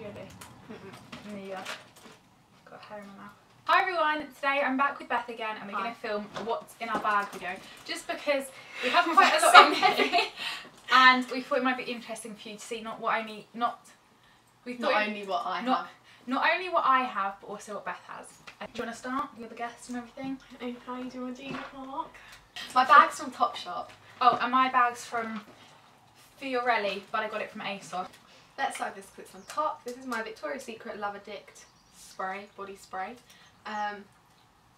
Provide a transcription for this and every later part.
Ready? Mm-mm. Me, yeah. Got hair in my mouth. Hi everyone, today I'm back with Beth again and we're going to film a what's in our bag video just because we have quite a lot in here and we thought it might be interesting for you to see not what I need, not, we thought Not only what I not, have. not only what I have but also what Beth has. Uh, Do you want to start? You're the guest and everything. Okay, do you want to do Mark? My bag's from Topshop. Oh, and my bag's from Fiorelli but I got it from ASOS. Let's start this clips on top. This is my Victoria's Secret Love Addict spray, body spray. Um,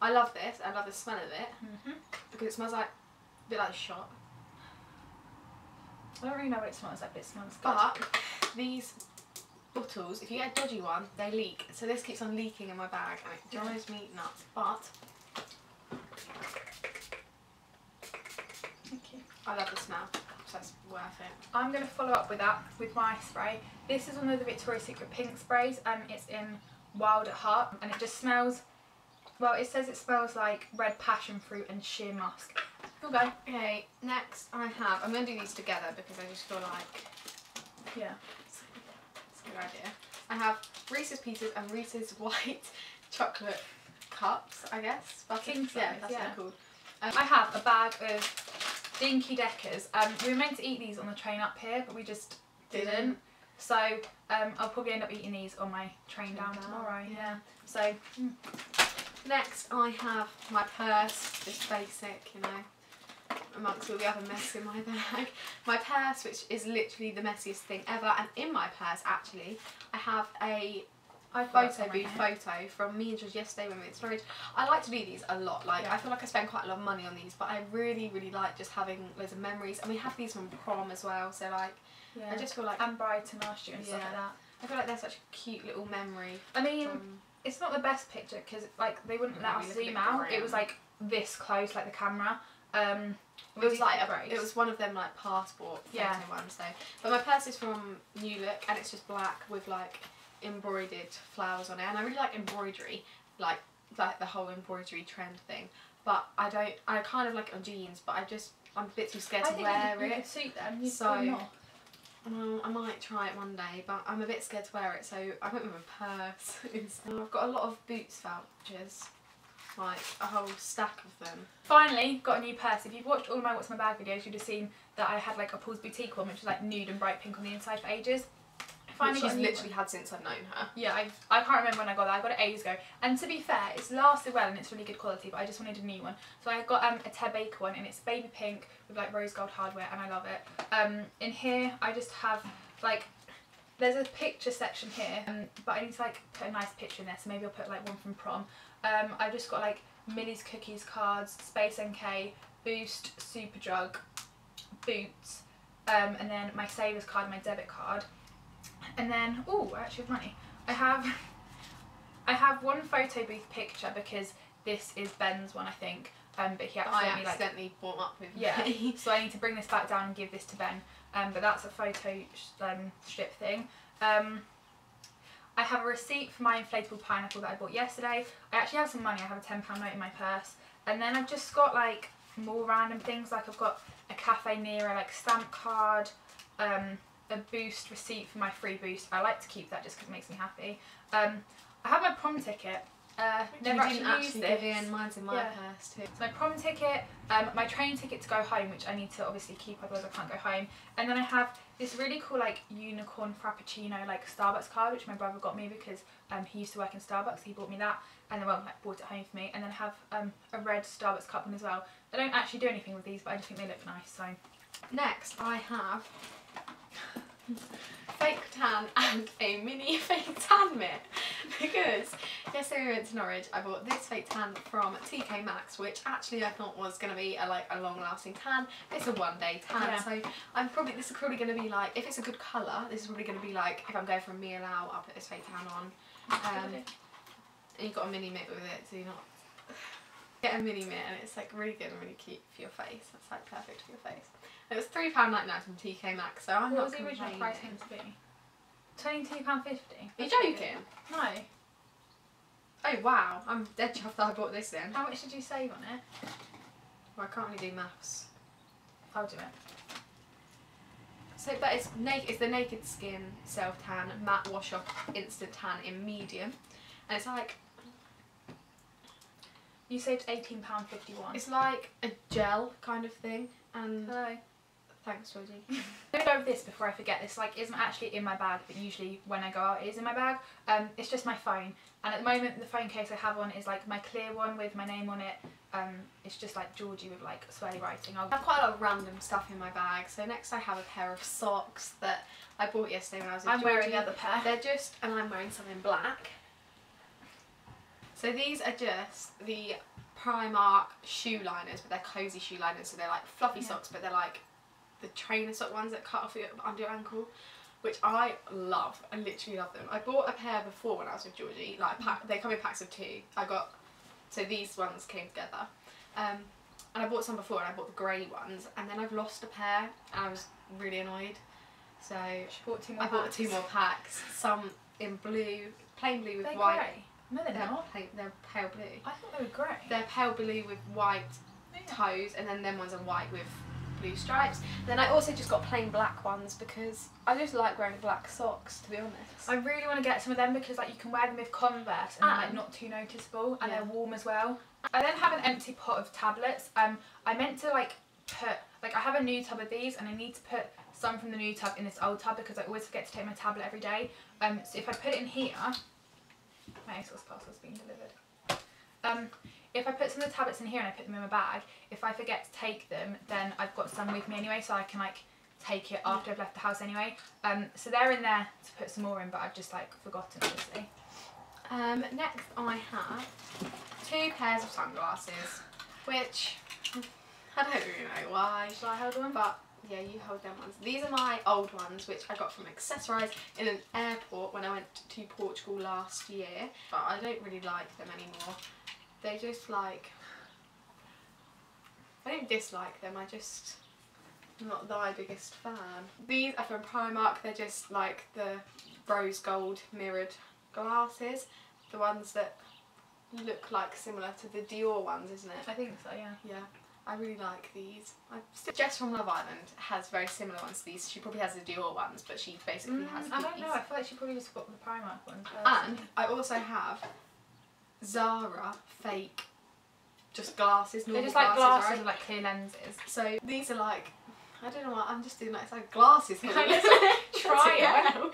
I love this. I love the smell of it Mm-hmm. because it smells like a bit like a shot. I don't really know what it smells like but it smells good. But these bottles, if you get a dodgy one, they leak. So this keeps on leaking in my bag and it drives me nuts. But Thank you. I love the smell, it's worth it. I'm going to follow up with that with my spray. This is one of the Victoria's Secret pink sprays and it's in Wild at Heart and it just smells, well it says it smells like red passion fruit and sheer musk. Go. Okay, next I have, I'm going to do these together because I just feel like Yeah. it's a good idea. I have Reese's Pieces and Reese's White Chocolate Cups, I guess. King yeah, that's yeah. what they're called. Um, I have a bag of Dinky Deckers. Um, we were meant to eat these on the train up here but we just didn't. So um, I'll probably end up eating these on my train down down, tomorrow. yeah. Yeah. So mm, Next, I have my purse, just basic, you know, amongst all the other mess in my bag. My purse, which is literally the messiest thing ever, and in my purse, actually, I have a I've got photo booth photo from me and George yesterday when we were in storage. I like to do these a lot. Like Yeah. I feel like I spend quite a lot of money on these, but I really, really like just having loads of memories. And we have these from prom as well. So like, Yeah. I just feel like and Brighton last year and stuff like that. I feel like they're such a cute little memory. I mean, From, it's not the best picture because like they wouldn't let Mm, us we look zoom bit out. It was like this close, like the camera. Um, it was like a, great. it was one of them like passport photo Yeah. ones though. But my purse is from New Look and it's just black with like embroidered flowers on it. And I really like embroidery, like like the whole embroidery trend thing. But I don't. I kind of like it on jeans, but I just I'm a bit too scared I to wear you, you it. could suit them. You'd So- pull them off. Well, I might try it one day, but I'm a bit scared to wear it, so I went with a purse. instead. I've got a lot of Boots vouchers, like a whole stack of them. Finally, got a new purse. If you've watched all of my What's My Bag videos, you'd have seen that I had like a Paul's Boutique one, which was like nude and bright pink on the inside for ages. Which she's literally had since I've known her. Yeah, I, I can't remember when I got that. I got it ages ago. And to be fair, it's lasted well and it's really good quality, but I just wanted a new one. So I got um, a Ted Baker one and it's baby pink with like rose gold hardware and I love it. Um, in here, I just have like, there's a picture section here, um, but I need to like put a nice picture in there, so maybe I'll put like one from prom. Um, I've just got like Millie's Cookies cards, Space NK, Boost, Superdrug, Boots, um, and then my Savers card, my debit card. And then, oh, I actually have money. I have, I have one photo booth picture because this is Ben's one, I think. Um, but he I accidentally like brought up with yeah, me. so I need to bring this back down and give this to Ben. Um, but that's a photo sh- um, strip thing. Um, I have a receipt for my inflatable pineapple that I bought yesterday. I actually have some money. I have a £10 note in my purse. And then I've just got like more random things. Like I've got a Caffè Nero like stamp card, um, a boost receipt for my free boost. I like to keep that just because it makes me happy. Um, I have my prom ticket. Uh, never you actually used actually this. Mine's in my Yeah. purse too. So my prom ticket, um, my train ticket to go home, which I need to obviously keep, otherwise I can't go home. And then I have this really cool like unicorn frappuccino like Starbucks card, which my brother got me because um, he used to work in Starbucks. He bought me that, and then well, like bought it home for me. And then I have um, a red Starbucks cup one as well. I don't actually do anything with these, but I just think they look nice. So Next, I have fake tan and a mini fake tan mitt because yesterday we went to Norwich. I bought this fake tan from TK Maxx, which actually I thought was going to be a like a long-lasting tan. It's a one-day tan, Yeah. so I'm probably this is probably going to be like if it's a good colour. This is probably going to be like if I'm going for a meal out, I'll put this fake tan on. Um, and you've got a mini mitt with it, so you're not. Get a mini mitt and it's like really good and really cute for your face. It's like perfect for your face. It was three pound ninety nine from TK Maxx, so I'm what not was the original price meant to be? Twenty-two pound fifty. Are you joking? No. Oh wow, I'm dead chuffed that I bought this then. How much did you save on it? Well, I can't really do maths. I'll do it. So, but it's naked. It's the Naked Skin Self Tan Matte Wash Off Instant Tan in medium, and it's like You saved eighteen pound fifty one. it's like a gel kind of thing. And Hello. Thanks, Georgie. I'm gonna go with this before I forget. This like isn't actually in my bag, but usually when I go out, it is in my bag. Um, it's just my phone, and at the moment, the phone case I have on is like my clear one with my name on it. Um, it's just like Georgie with like swirly writing. I'll I have quite a lot of random stuff in my bag. So next I have a pair of socks that I bought yesterday when I was with I'm wearing Georgie. the other pair. They're just, and I'm wearing some in black. So these are just the Primark shoe liners, but they're cozy shoe liners. So they're like fluffy Yeah. socks, but they're like the trainer sock ones that cut off your under your ankle, which I love. I literally love them. I bought a pair before when I was with Georgie. Like pack, they come in packs of two. I got so these ones came together. Um, and I bought some before, and I bought the grey ones, and then I've lost a pair, and I was really annoyed. So She bought two more. I bought packs. two more packs. Some in blue, plain blue with They're white. grey. No, they're They're, not. pale, they're pale blue. I thought they were grey. They're pale blue with white toes, and then them ones are white with blue stripes. Then I also just got plain black ones because I just like wearing black socks, to be honest. I really want to get some of them because like you can wear them with Converse and they're like not too noticeable and Yeah. they're warm as well. I then have an empty pot of tablets. Um, I meant to like put like I have a new tub of these and I need to put some from the new tub in this old tub because I always forget to take my tablet every day. Um, so if I put it in here, my ASOS parcel's been delivered. Um, if I put some of the tablets in here and I put them in my bag, if I forget to take them, then I've got some with me anyway, so I can like take it after I've left the house anyway. Um, so they're in there to put some more in, but I've just like forgotten obviously. Um, next I have two pairs of sunglasses, which I don't really know why. Shall I hold one? But yeah, you hold them ones. These are my old ones, which I got from Accessorize in an airport when I went to Portugal last year. But I don't really like them anymore. They just like I don't dislike them. I just I'm not thy biggest fan. These are from Primark. They're just like the rose gold mirrored glasses, the ones that look like similar to the Dior ones, isn't it? I think so, yeah. Yeah, I really like these. Still, Jess from Love Island has very similar ones to these. She probably has the Dior ones, but she basically has Mm, I don't know. I feel like she probably just got the Primark ones. And I also have Zara fake, just glasses, normal they're just like glasses, glasses right? like clear lenses. So these are like, I don't know what I'm just doing. Like it's like glasses. I holding- just try it.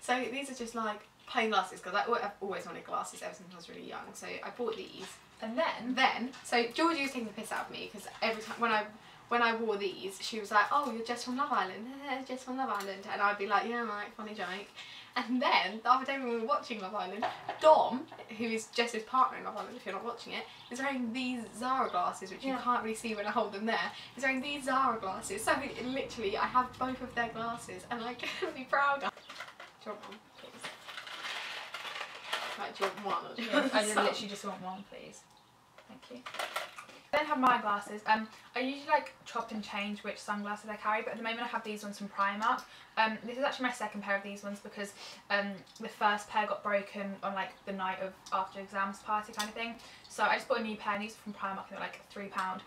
So these are just like plain glasses because I've always wanted glasses ever since I was really young. So I bought these. And then then, so Georgie was taking the piss out of me because every time when I when I wore these, she was like, "Oh, you're just from Love Island, just from Love Island," and I'd be like, "Yeah, right, funny joke." And then the other day when we were watching Love Island, Dom, who is Jess's partner in Love Island, if you're not watching it, is wearing these Zara glasses, which you can't really see when I hold them there. He's wearing these Zara glasses, so literally I have both of their glasses, and I can be proud. of. Do you want one, please? Right, do you want one? Or do you Yes, I just literally just want one, please. Thank you. I then have my glasses. Um, I usually like chop and change which sunglasses I carry, but at the moment I have these ones from Primark. Um, this is actually my second pair of these ones because um, the first pair got broken on like the night of after exams party kind of thing. So I just bought a new pair. And these are from Primark. and They're like three pound.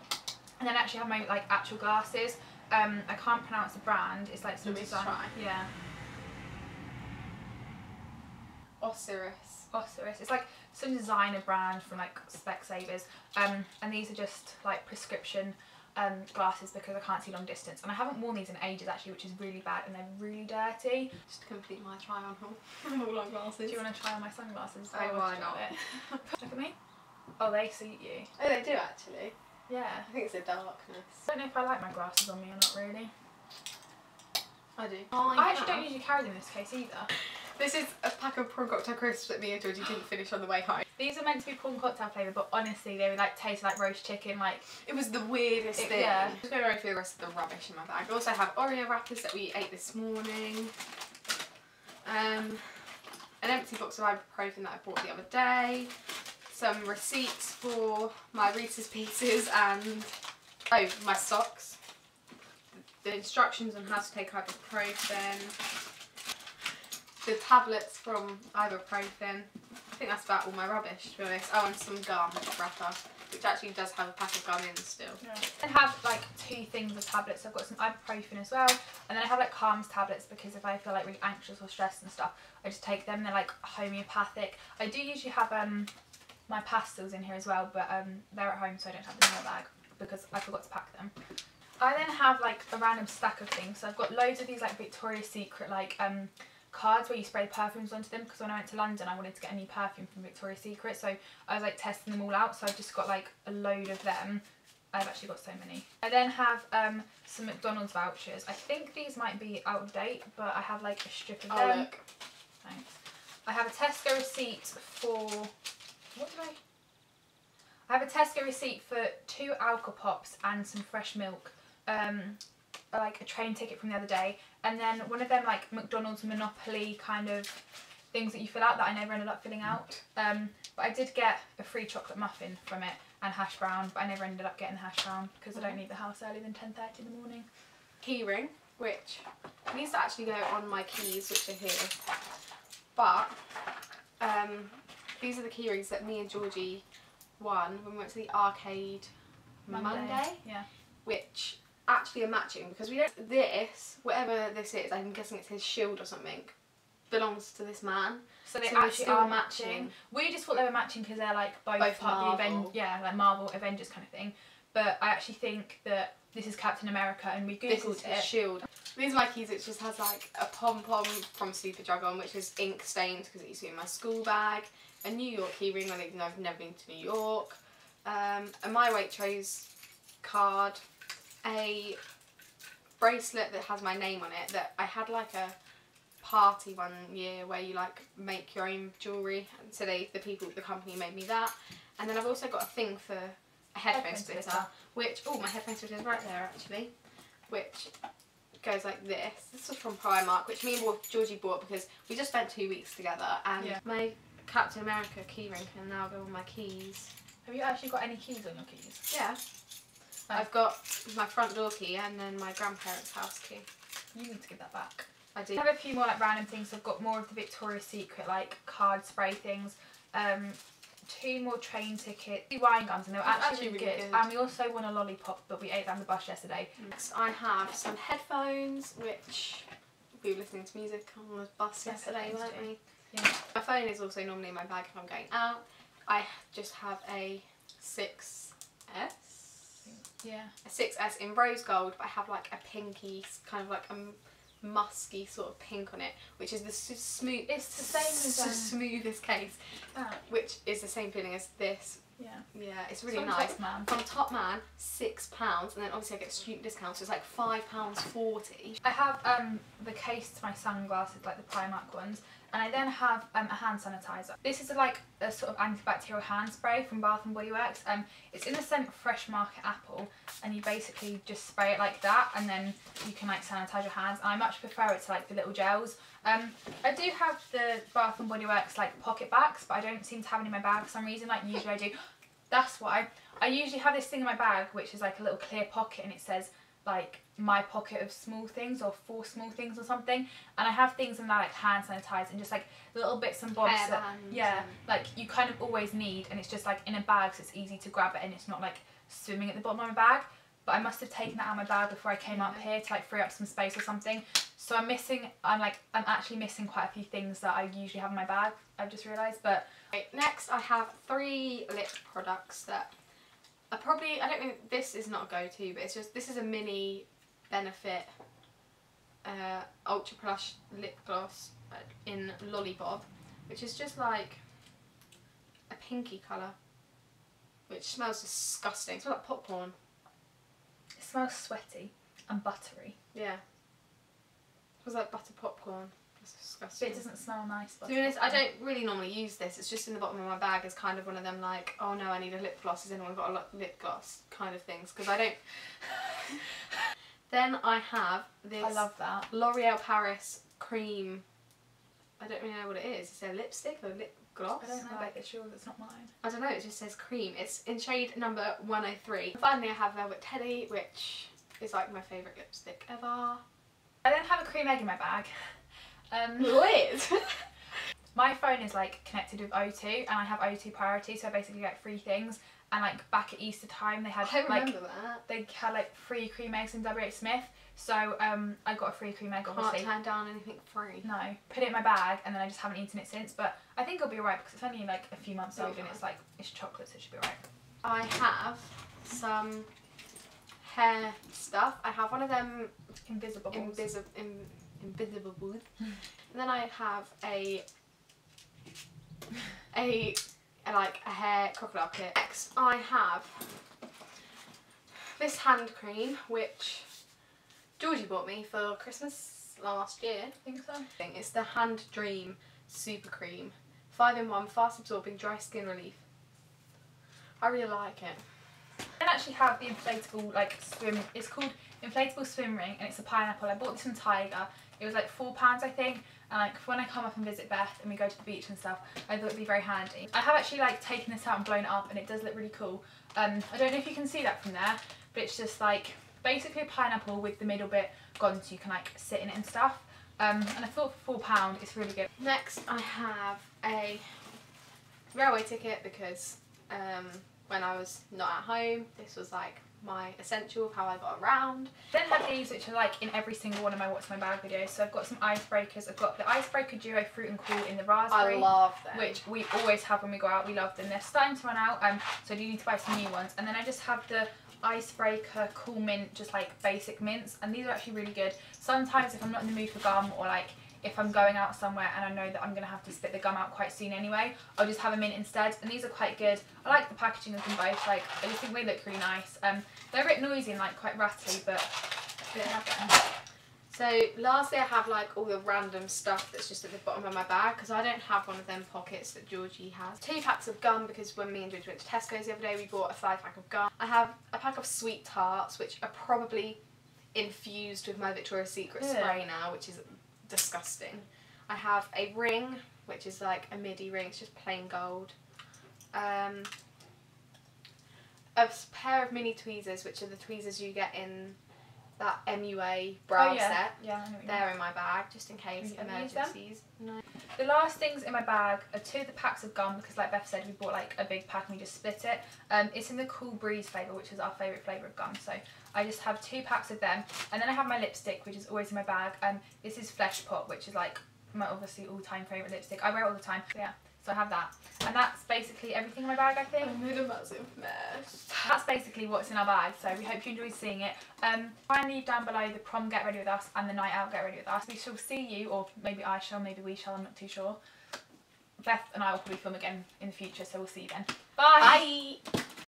And then I actually have my like actual glasses. Um, I can't pronounce the brand. It's like some design. Yeah, Osiris. Osiris. It's like some designer brand from like Specsavers. Um, and these are just like prescription um, glasses because I can't see long distance. And I haven't worn these in ages actually, which is really bad and they're really dirty. Just to complete my try on haul. All on glasses. Do you want to try on my sunglasses? Oh, I why not? it. Look at me. Oh, they suit you. Oh, they do actually. Yeah. I think it's the darkness. I don't know if I like my glasses on me or not really. I do. I actually don't usually carry them in this case either. This is a pack of prawn cocktail crisps that me and Georgie didn't finish on the way home. These are meant to be prawn cocktail flavour, but honestly, they would like taste like roast chicken. Like, It was the weirdest It- thing. yeah. i Just going through the rest of the rubbish in my bag. I also have Oreo wrappers that we ate this morning. Um, an empty box of ibuprofen that I bought the other day. Some receipts for my Reese's Pieces and oh my socks. The instructions on how to take ibuprofen. The tablets from ibuprofen. I think that's about all my rubbish to be honest. Oh, and some gum wrapper. which actually does have a pack of gum in still. Yeah. I have like two things of tablets. I've got some ibuprofen as well, and then I have like Kalms tablets because if I feel like really anxious or stressed and stuff, I just take them. They're like homeopathic. I do usually have um my pastels in here as well, but um they're at home, so I don't have them in my bag because I forgot to pack them. I then have like a random stack of things. So I've got loads of these like Victoria's Secret like um cards where you spray perfumes onto them because when I went to London I wanted to get a new perfume from Victoria's Secret so I was like testing them all out so I've just got like a load of them I've actually got so many. I then have um, some McDonald's vouchers. I think these might be out of date, but I have like a strip of Oh them. look. Thanks. I have a Tesco receipt for what did I? I have a Tesco receipt for two Alka Pops and some fresh milk. Um, like a train ticket from the other day, and then one of them like McDonald's Monopoly kind of things that you fill out that I never ended up filling out. Um, but I did get a free chocolate muffin from it and hash brown, but I never ended up getting the hash brown because I don't leave the house earlier than ten thirty in the morning. Key ring, which needs to actually go on my keys, which are here. But um, these are the key rings that me and Georgie won when we went to the arcade Monday, Yeah. which actually are matching because we don't. This, whatever this is, I'm guessing it's his shield or something, belongs to this man. So they So actually are matching. matching. We just thought they were matching because they're like both, Both part of the Marvel. Aven- yeah, like Marvel Avengers kind of thing. But I actually think that this is Captain America, and we This googled is his it. shield. These are my keys, It just has like a pom pom from Superdrug Dragon, which is ink stained because it used to be in my school bag. A New York key ring, even though I've never been to New York. Um, a My Waitrose card. A bracelet that has my name on it that I had like a party one year where you like make your own jewellery. And so they, the people, the company made me that. And then I've also got a thing for a headphone Headphone splitter, splitter. which, oh, my headphone splitter is right there actually, which goes like this. This was from Primark, which me and Georgie bought because we just spent two weeks together and Yeah. my Captain America keyring can now go on my keys. Have you actually got any keys on your keys? Yeah. I've got my front door key and then my grandparents' house key. You need to give that back. I do. I have a few more like random things. I've got more of the Victoria's Secret like card spray things. Um, two more train tickets, two wine gums, and they were actually, actually really good. good. And we also won a lollipop, but we ate that on the bus yesterday. Next, I have some headphones, which we were listening to music on the bus Yes, yesterday, weren't we? Yeah. My phone is also normally in my bag if I'm going out. I just have a 6S. Yeah. A 6S in rose gold, but I have like a pinky, kind of like a musky sort of pink on it, which is the smooth. It's the same as, um, smoothest case, Ah, which is the same feeling as this. yeah. Yeah, it's really from nice. Topman. From Topman, six pounds, and then obviously I get student discounts, so it's like five pounds forty. I have um the case to my sunglasses, like the Primark ones, and I then have um, a hand sanitizer. This is like a sort of antibacterial hand spray from Bath and Body Works. Um, it's in the scent Fresh Market Apple, and you basically just spray it like that, and then you can like sanitize your hands. I much prefer it to like the little gels. Um, I do have the Bath and Body Works like pocket bags, but I don't seem to have any in my bag for some reason. Like usually I do. That's why I usually have this thing in my bag, which is like a little clear pocket, and it says like my pocket of small things or four small things or something. And I have things in there like hand sanitizer and just like little bits and bobs that yeah, like you kind of always need, and it's just like in a bag, so it's easy to grab it, and it's not like swimming at the bottom of my bag. But I must have taken that out of my bag before I came up here to like free up some space or something. So I'm missing. I'm like I'm actually missing quite a few things that I usually have in my bag. I've just realised, but Right, next I have three lip products that are probably I don't know this is not a go-to but it's just this is a mini benefit uh, ultra plush lip gloss uh, in lollipop which is just like a pinky colour which smells disgusting. It smells like popcorn. It smells sweaty and buttery. yeah. It smells like butter popcorn it's But it doesn't smell nice. To be honest, I don't really normally use this. It's just in the bottom of my bag as kind of one of them like, oh no, I need a lip gloss. Has anyone got a lip gloss? Kind of things because I don't. then I have this I love that. L'Oreal Paris cream. I don't really know what it is. Is it a lipstick or lip gloss? I don't know, Like- but it's yours. It's not mine. I don't know. It just says cream. It's in shade number 103. Finally, I have Velvet Teddy, which is like my favourite lipstick ever. I then have a cream egg in my bag. Um, my phone is like connected with O2 and I have O2 priority, so I basically get free things. And like back at Easter time, they had I like that. they had like free cream eggs in WH Smith. So um, I got a free cream egg, Can't obviously. turn down anything free. No, put it in my bag, and then I just haven't eaten it since. But I think it'll be alright because it's only like a few months old, and it's like it's chocolate, so it should be alright. I have some hair stuff. I have one of them Invisibobbles. invisible in, invisible booth. and then I have a a, a like a hair crocodile picks. I have this hand cream which Georgie bought me for Christmas last year. I think so. It's the Hand Dream Super Cream. 5 in 1, fast absorbing, dry skin relief. I really like it. I actually have the inflatable like swim. It's called inflatable swim ring, and it's a pineapple. I bought this from Tiger. It was like four pounds, I think. And like when I come up and visit Beth and we go to the beach and stuff, I thought it'd be very handy. I have actually like taken this out and blown it up, and it does look really cool. Um, I don't know if you can see that from there, but it's just like basically a pineapple with the middle bit gone, so you can like sit in it and stuff. Um, and I thought for four pound, it's really good. Next, I have a railway ticket because um, when I was not at home, this was like my essential of how I got around. Then have these, which are like in every single one of my What's My Bag videos. So I've got some icebreakers. I've got the icebreaker duo fruit and cool in the raspberry. I love them. which we always have when we go out. We love them. They're starting to run out, um, so I do need to buy some new ones. And then I just have the icebreaker cool mint, just like basic mints, and these are actually really good. Sometimes if I'm not in the mood for gum or like if I'm going out somewhere and I know that I'm gonna have to spit the gum out quite soon anyway, I'll just have a mint instead. And these are quite good. I like the packaging of them both. Like I just think they look really nice. Um, they're a bit noisy and like quite rattly, but they have them. So lastly, I have like all the random stuff that's just at the bottom of my bag because I don't have one of them pockets that Georgie has. Two packs of gum because when me and Georgie went to Tesco's the other day, we bought a five pack of gum. I have a pack of sweet tarts which are probably infused with my Victoria's Secret Yeah. spray now, which is disgusting. I have a ring which is like a midi ring. It's just plain gold. Um, a pair of mini tweezers, which are the tweezers you get in that MUA bra oh yeah, set. yeah. I know what you mean. They're in my bag just in case Have you used them? emergencies. No. The last things in my bag are two of the packs of gum because, like Beth said, we bought like a big pack and we just split it. Um, it's in the Cool Breeze flavour, which is our favourite flavour of gum. So I just have two packs of them, and then I have my lipstick, which is always in my bag. Um, this is Flesh Pot, which is like my obviously all-time favourite lipstick. I wear it all the time. So yeah, so I have that, and that's basically everything in my bag. I think. made a massive mess. That's basically what's in our bag, so we hope you enjoyed seeing it. Um, try and leave down below the prom get ready with us and the night out get ready with us. We shall see you, or maybe I shall, maybe we shall, I'm not too sure. Beth and I will probably film again in the future, so we'll see you then. Bye! Bye.